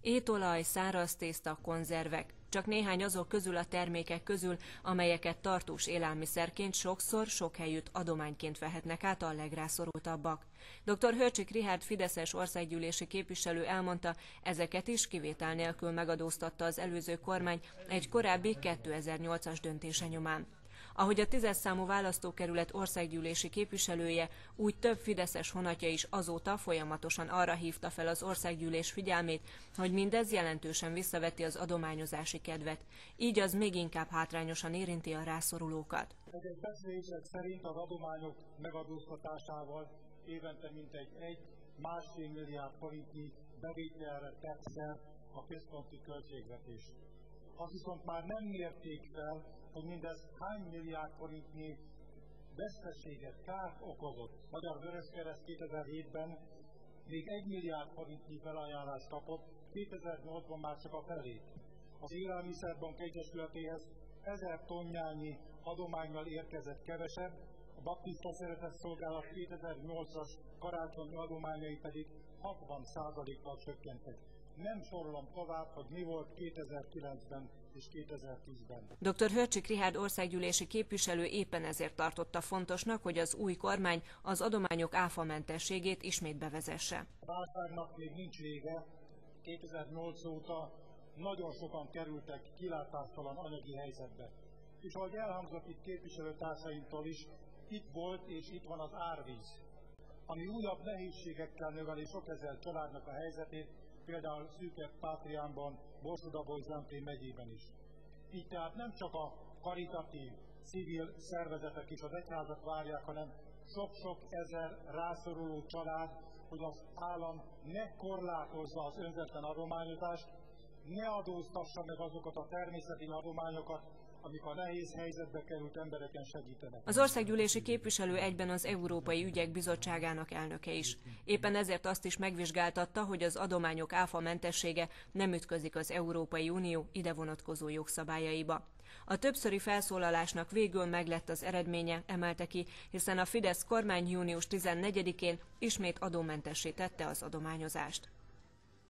Étolaj, száraz tészta, konzervek. Csak néhány azok közül a termékek közül, amelyeket tartós élelmiszerként sokszor sok helyütt adományként vehetnek át a legrászorultabbak. Dr. Hörcsik Rihárd Fideszes országgyűlési képviselő elmondta, ezeket is kivétel nélkül megadóztatta az előző kormány egy korábbi 2008-as döntése nyomán. Ahogy a tízes számú választókerület országgyűlési képviselője, úgy több fideszes honatja is azóta folyamatosan arra hívta fel az országgyűlés figyelmét, hogy mindez jelentősen visszaveti az adományozási kedvet. Így az még inkább hátrányosan érinti a rászorulókat. Egyes beszélések szerint az adományok megadóztatásával évente mintegy egy másfél milliárd forintnyi bevételre tetszel a központi költségvetés. Azt viszont már nem mérték fel, hogy mindez hány milliárd forintnyi veszteséget, kárt okozott. Magyar Vöröskereszt 2007-ben még 1 milliárd forintnyi felajánlást kapott, 2008-ban már csak a felét. Az Élelmiszerbank Egyesületéhez 1000 tonnányi adományjal érkezett kevesebb, Baptista Szeretett Szolgálat 2008-as karácsonyi adományai pedig 60%-kal csökkentek nem sorolom tovább, hogy mi volt 2009-ben és 2010-ben. Dr. Hörcsik Rihárd országgyűlési képviselő éppen ezért tartotta fontosnak, hogy az új kormány az adományok áfamentességét ismét bevezesse. A válságnak még nincs vége. 2008 óta nagyon sokan kerültek kilátástalan anyagi helyzetbe. És ahogy elhangzott itt képviselőtársaimtól is, itt volt és itt van az árvíz, ami újabb nehézségekkel növeli sok ezer családnak a helyzetét, például Szűkebb Pátriánban, Borsodabói Zemplén megyében is. Így tehát nem csak a karitatív, civil szervezetek is az egyházat várják, hanem sok-sok ezer rászoruló család, hogy az állam ne korlátozza az önzetlen adományozást, ne adóztassa meg azokat a természeti adományokat, amik a nehéz helyzetbe került embereken segítenek. Az országgyűlési képviselő egyben az Európai Ügyek Bizottságának elnöke is. Éppen ezért azt is megvizsgáltatta, hogy az adományok áfa mentessége nem ütközik az Európai Unió ide vonatkozó jogszabályaiba. A többszöri felszólalásnak végül meglett az eredménye, emelte ki, hiszen a Fidesz kormány június 14-én ismét adómentessé tette az adományozást.